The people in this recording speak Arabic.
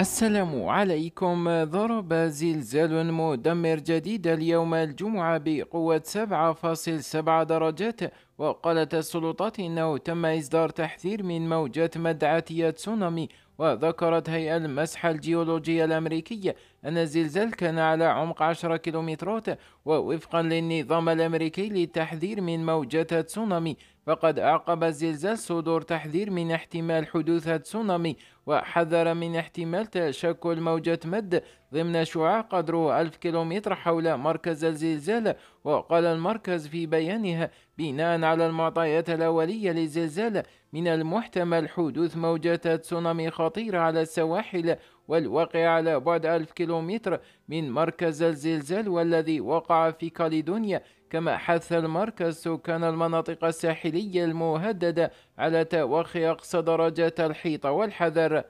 السلام عليكم. ضرب زلزال مدمر جديد اليوم الجمعة بقوة 7.7 درجات وقالت السلطات إنه تم إصدار تحذير من موجات مدعاتية تسونامي وذكرت هيئة المسح الجيولوجية الأمريكية أن الزلزال كان على عمق 10 كيلومترات ووفقا للنظام الأمريكي للتحذير من موجات تسونامي فقد أعقب الزلزال صدور تحذير من احتمال حدوث تسونامي وحذر من احتمال تشكل موجة مد ضمن شعاع قدره ألف كيلومتر حول مركز الزلزال وقال المركز في بيانها بناء على المعطيات الأولية للزلزال من المحتمل حدوث موجات تسونامي خطيرة على السواحل والواقع على بعد ألف كيلومتر من مركز الزلزال والذي وقع في كاليدونيا كما حث المركز سكان المناطق الساحلية المهددة على توخي أقصى درجات الحيطة والحذر.